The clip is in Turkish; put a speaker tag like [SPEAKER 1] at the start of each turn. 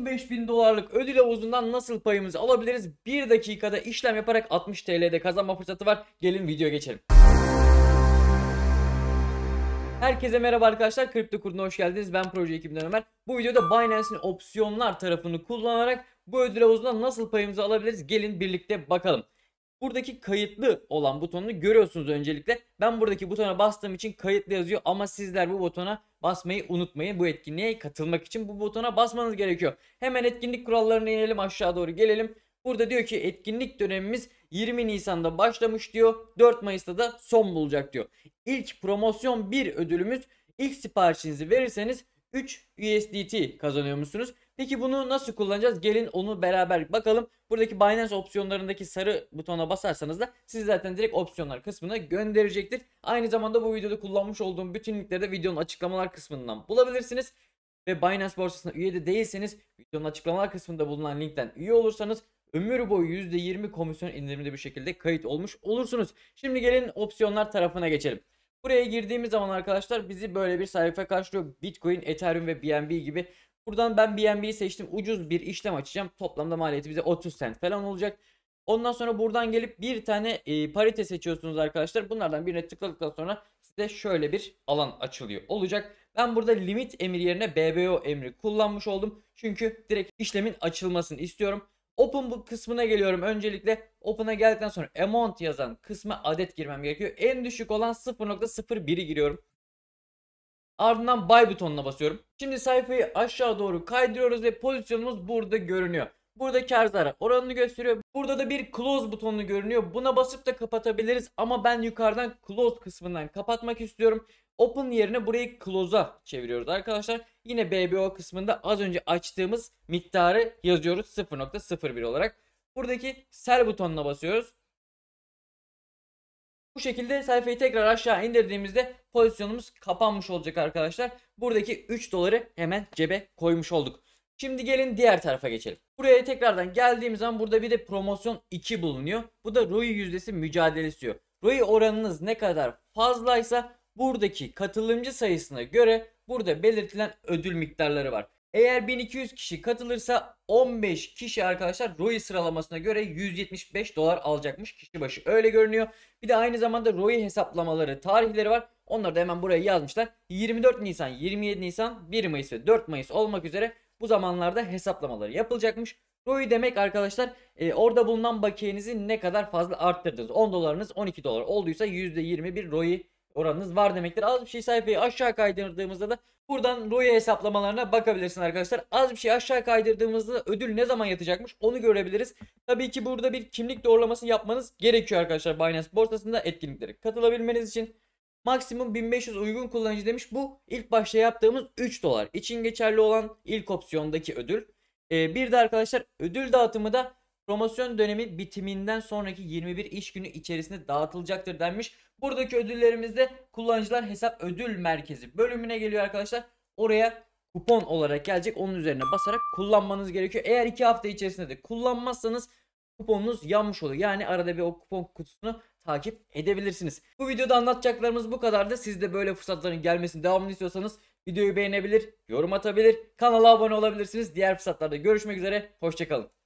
[SPEAKER 1] 15 bin dolarlık ödül havuzundan nasıl payımızı alabiliriz? 1 dakikada işlem yaparak 60 TL'de kazanma fırsatı var. Gelin video geçelim. Herkese merhaba arkadaşlar. Kripto Kurdu'na hoş geldiniz. Ben proje ekibinden Ömer. Bu videoda Binance'in opsiyonlar tarafını kullanarak bu ödül havuzundan nasıl payımızı alabiliriz? Gelin birlikte bakalım. Buradaki kayıtlı olan butonunu görüyorsunuz öncelikle. Ben buradaki butona bastığım için kayıtlı yazıyor ama sizler bu butona basmayı unutmayın. Bu etkinliğe katılmak için bu butona basmanız gerekiyor. Hemen etkinlik kurallarına inelim aşağı doğru gelelim. Burada diyor ki etkinlik dönemimiz 20 Nisan'da başlamış diyor. 4 Mayıs'ta da son bulacak diyor. İlk promosyon 1 ödülümüz ilk siparişinizi verirseniz 3 USDT kazanıyor musunuz? Peki bunu nasıl kullanacağız? Gelin onu beraber bakalım. Buradaki Binance opsiyonlarındaki sarı butona basarsanız da sizi zaten direkt opsiyonlar kısmına gönderecektir. Aynı zamanda bu videoda kullanmış olduğum bütün linkleri de videonun açıklamalar kısmından bulabilirsiniz. Ve Binance borsasına üye de değilseniz videonun açıklamalar kısmında bulunan linkten üye olursanız ömür boyu %20 komisyon indirimli bir şekilde kayıt olmuş olursunuz. Şimdi gelin opsiyonlar tarafına geçelim. Buraya girdiğimiz zaman arkadaşlar bizi böyle bir sayfa karşılıyor. Bitcoin, Ethereum ve BNB gibi. Buradan ben BNB'yi seçtim. Ucuz bir işlem açacağım. Toplamda maliyeti bize 30 cent falan olacak. Ondan sonra buradan gelip bir tane e, parite seçiyorsunuz arkadaşlar. Bunlardan birine tıkladıktan sonra size şöyle bir alan açılıyor olacak. Ben burada limit emir yerine BBO emri kullanmış oldum. Çünkü direkt işlemin açılmasını istiyorum. Open bu kısmına geliyorum. Öncelikle Open'a geldikten sonra amount yazan kısma adet girmem gerekiyor. En düşük olan 0.01'i giriyorum. Ardından buy butonuna basıyorum. Şimdi sayfayı aşağı doğru kaydırıyoruz ve pozisyonumuz burada görünüyor. Burada kar zarar oranını gösteriyor. Burada da bir close butonu görünüyor. Buna basıp da kapatabiliriz ama ben yukarıdan close kısmından kapatmak istiyorum. Open yerine burayı close'a çeviriyoruz arkadaşlar. Yine BBO kısmında az önce açtığımız miktarı yazıyoruz 0.01 olarak. Buradaki sell butonuna basıyoruz. Bu şekilde sayfayı tekrar aşağı indirdiğimizde pozisyonumuz kapanmış olacak arkadaşlar. Buradaki 3 doları hemen cebe koymuş olduk. Şimdi gelin diğer tarafa geçelim. Buraya tekrardan geldiğimiz zaman burada bir de promosyon 2 bulunuyor. Bu da ROI yüzdesi mücadelesi diyor. ROI oranınız ne kadar fazlaysa buradaki katılımcı sayısına göre burada belirtilen ödül miktarları var. Eğer 1200 kişi katılırsa 15 kişi arkadaşlar ROI sıralamasına göre 175 dolar alacakmış kişi başı. Öyle görünüyor. Bir de aynı zamanda ROI hesaplamaları tarihleri var. Onları da hemen buraya yazmışlar. 24 Nisan, 27 Nisan, 1 Mayıs ve 4 Mayıs olmak üzere bu zamanlarda hesaplamaları yapılacakmış. ROI demek arkadaşlar e, orada bulunan bakiyenizi ne kadar fazla arttırdınız. 10 dolarınız 12 dolar olduysa %21 ROI oranınız var demektir. Az bir şey sayfayı aşağı kaydırdığımızda da buradan ROI hesaplamalarına bakabilirsin arkadaşlar. Az bir şey aşağı kaydırdığımızda ödül ne zaman yatacakmış onu görebiliriz. Tabii ki burada bir kimlik doğrulaması yapmanız gerekiyor arkadaşlar Binance borsasında etkinliklere katılabilmeniz için. Maksimum 1500 uygun kullanıcı demiş. Bu ilk başta yaptığımız 3 dolar için geçerli olan ilk opsiyondaki ödül. Ee, bir de arkadaşlar ödül dağıtımı da promosyon dönemi bitiminden sonraki 21 iş günü içerisinde dağıtılacaktır denmiş. Buradaki ödüllerimizde kullanıcılar hesap ödül merkezi bölümüne geliyor arkadaşlar. Oraya kupon olarak gelecek. Onun üzerine basarak kullanmanız gerekiyor. Eğer 2 hafta içerisinde de kullanmazsanız kuponunuz yanmış oluyor. Yani arada bir o kupon kutusunu takip edebilirsiniz. Bu videoda anlatacaklarımız bu kadardı. Siz de böyle fırsatların gelmesini devamını istiyorsanız videoyu beğenebilir, yorum atabilir, kanala abone olabilirsiniz. Diğer fırsatlarda görüşmek üzere. Hoşçakalın.